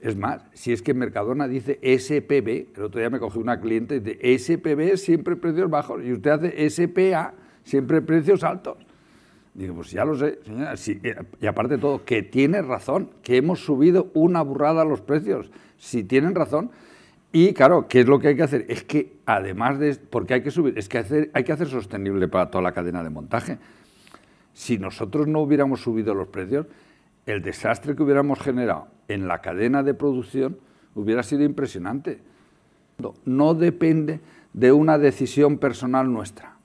Es más, si es que Mercadona dice SPB, el otro día me cogí una cliente y dice SPB siempre precios bajos y usted hace SPA siempre precios altos. Digo, pues ya lo sé, señora. Eh, y aparte de todo, que tiene razón, que hemos subido una burrada los precios. Si tienen razón. Y claro, ¿qué es lo que hay que hacer? Es que además de... porque hay que subir? Es que hay que hacer sostenible para toda la cadena de montaje. Si nosotros no hubiéramos subido los precios, el desastre que hubiéramos generado en la cadena de producción hubiera sido impresionante. No depende de una decisión personal nuestra